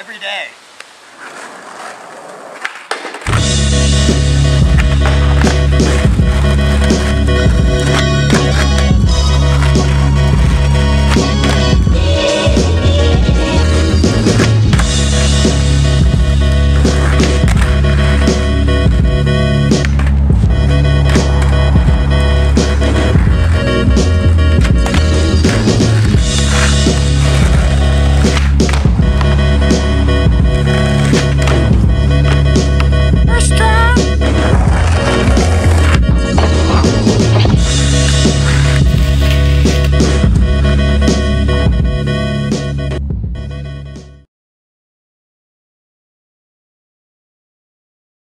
every day.